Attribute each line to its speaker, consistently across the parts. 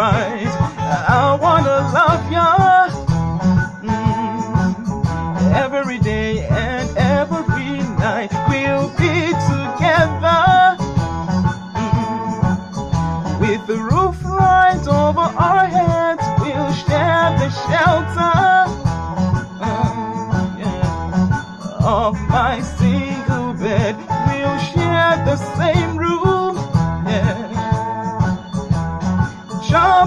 Speaker 1: right. I wanna love you mm. every day and every night. We'll be together mm. with the roof right over our heads. We'll share the shelter mm. yeah. of my single bed. We'll share the same roof.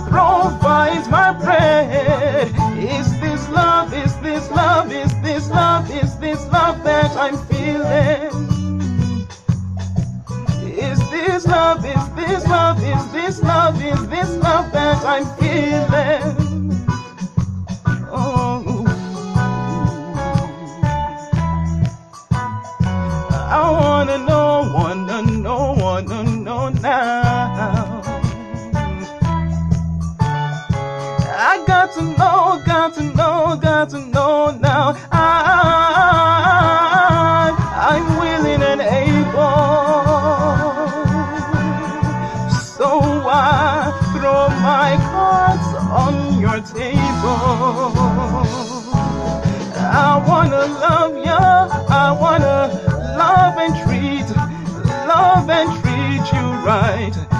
Speaker 1: Provides my bread. Is this love? Is this love? Is this love? Is this love that I'm feeling? Is this love? Is this love? Is this love? Is this love that I'm feeling? Oh. I wanna know, I got to know, got to know, got to know now. I, I'm willing and able. So I throw my cards on your table. I wanna love you, I wanna love and treat, love and treat you right.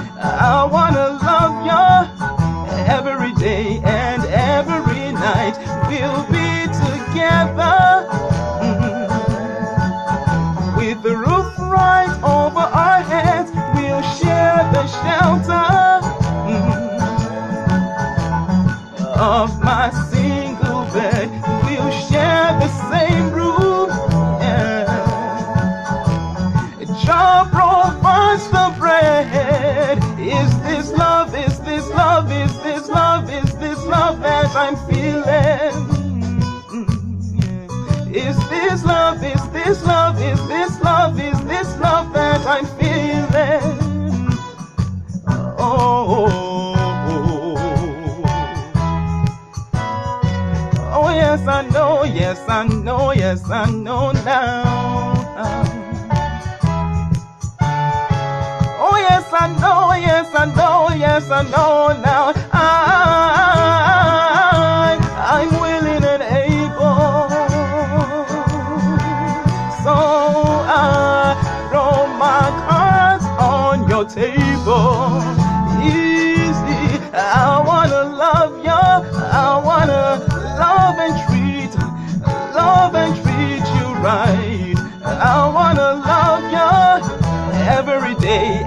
Speaker 1: We'll be together mm, with the roof right over our heads. We'll share the shelter mm, of my single bed. We'll share the same room. Yeah. Jah provides the bread. Is this love? Is this love? Is this love? Is this love that I'm feeling? Love? Is this love that I'm feeling? Oh. Oh oh, yes, I know, yes, I know, yes, I know now. Oh yes, I know, yes, I know, yes, I know Easy, I wanna love you, I wanna love and treat, love and treat you right. I wanna love you every day